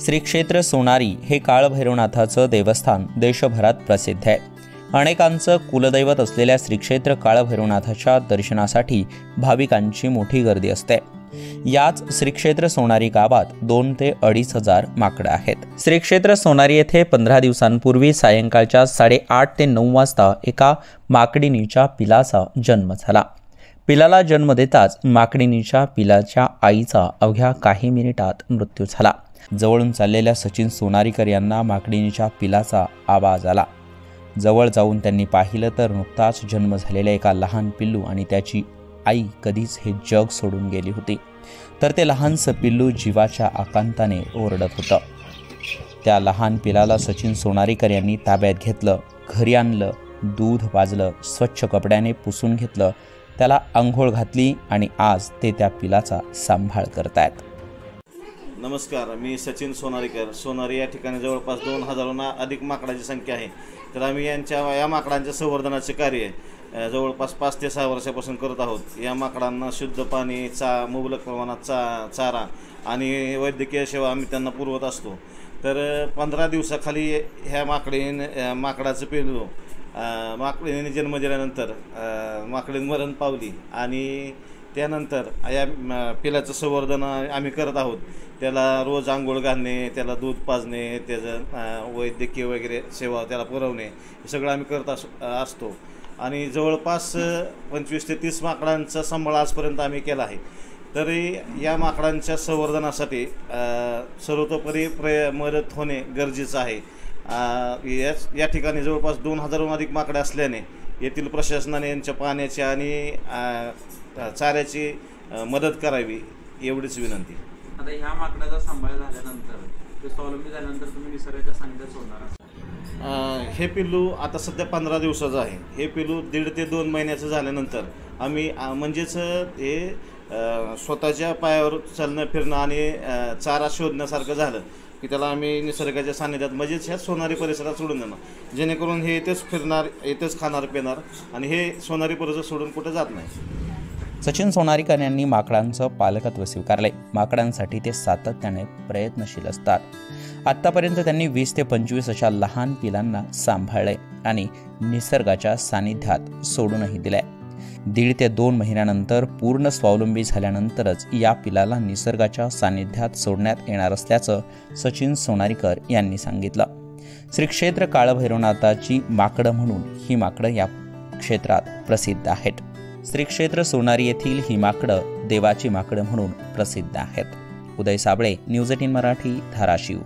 श्री क्षेत्र सोनारी हे काळभैरवनाथाचं देवस्थान देशभरात प्रसिद्ध आहे. अनेकांचं कुलदैवत असलेल्या श्रीक्षेत्र काळभैरवनाथाच्या दर्शनासाठी भाविकांची मोठी गर्दी असते. याच श्रीक्षेत्र सोनारी गावात दोन ते अडीच हजार माकडं आहेत. श्रीक्षेत्र सोनारी येथे पंधरा दिवसांपूर्वी सायंकाळच्या साडेआठ ते नऊ वाजता एका माकडिनीच्या पिलाचा जन्म झाला. पिलाला जन्म देताच माकडिनीच्या पिलाच्या आईचा अवघ्या काही मिनिटात मृत्यू झाला. जवळून चाललेल्या सचिन सोनारीकर यांना माकडिनीच्या पिलाचा आवाज आला. जवळ जाऊन त्यांनी पाहिलं तर नुकताच जन्म झालेल्या एका लहान पिल्लू आणि त्याची आई कधीच हे जग सोडून गेली होती. तर ते लहानसं पिल्लू जीवाच्या आकांताने ओरडत होतं. त्या लहान पिलाला सचिन सोनारीकर यांनी ताब्यात घेतलं घरी आणलं दूध पाजलं स्वच्छ कपड्याने पुसून घेतलं त्याला आंघोळ घातली आणि आज ते त्या पिलाचा सांभाळ करतायत. नमस्कार मी सचिन सोनारीकर. सोनारी या ठिकाणी जवळपास दोन हजारांना अधिक माकडाची संख्या आहे. तर आम्ही यांच्या या माकडांच्या संवर्धनाचे कार्य जवळपास पाच ते सहा वर्षापासून करत आहोत. या माकडांना शुद्ध पाणी चा मुबलक प्रमाणात चा चारा आणि वैद्यकीय सेवा आम्ही त्यांना पुरवत असतो. तर पंधरा दिवसाखाली ह्या माकडीन माकडाचं पेलो माकडीने जन्म दिल्यानंतर अ, मरण पावली आणि त्यानंतर या पिलाचं संवर्धन आम्ही करत आहोत. त्याला रोज आंघोळ घालणे त्याला दूध पाजणे त्याचं वैद्यकीय वगैरे सेवा त्याला पुरवणे हे सगळं आम्ही करत अस असतो. आणि जवळपास पंचवीस ते तीस माकडांचा सांभाळ आजपर्यंत आम्ही केला आहे. तरी या माकडांच्या संवर्धनासाठी सर्वतोपरी प्रय मदत होणे गरजेचं आहे. याच या ठिकाणी जवळपास दोन हजारहून अधिक माकडे असल्याने येथील प्रशासनाने यांच्या पाण्याची आणि चाऱ्याची मदत करावी एवढीच विनंती. आता ह्या माकडाचा सांभाळ झाल्यानंतर ते स्वावलंबी झाल्यानंतर तुम्ही निसर्गाच्या सानिध्यात सोडणार हे पिल्लू आता सध्या पंधरा दिवसाचं आहे. हे पिल्लू दीड ते दोन महिन्याचं झाल्यानंतर आम्ही म्हणजेच हे स्वतःच्या पायावर चालणं फिरणं आणि चारा शोधण्यासारखं झालं. की त्याला आम्ही निसर्गाच्या सानिध्यात म्हणजेच ह्या सोनारी परिसरात सोडून देणार. जेणेकरून हे येथेच फिरणार येथेच खाणार पिणार आणि हे सोनारी परिसर सोडून कुठे जात नाही. सचिन सोनारीकर यांनी माकडांचं पालकत्व स्वीकारले. माकडांसाठी ते सातत्याने प्रयत्नशील असतात. आत्तापर्यंत त्यांनी वीस ते पंचवीस अशा लहान पिलांना सांभाळले आणि निसर्गाच्या सानिध्यात सोडूनही दिले. दीड ते दोन महिन्यानंतर पूर्ण स्वावलंबी झाल्यानंतरच या पिलाला निसर्गाच्या सानिध्यात सोडण्यात येणार असल्याचं सचिन सोनारीकर यांनी सांगितलं. श्री क्षेत्र काळभैरवनाथाची माकडं म्हणून ही माकडं या क्षेत्रात प्रसिद्ध आहेत. श्री क्षेत्र सोनारी येथील ही माकडं देवाची माकडं म्हणून प्रसिद्ध आहेत. Uday Sable news eighteen Marathi Dharashiv.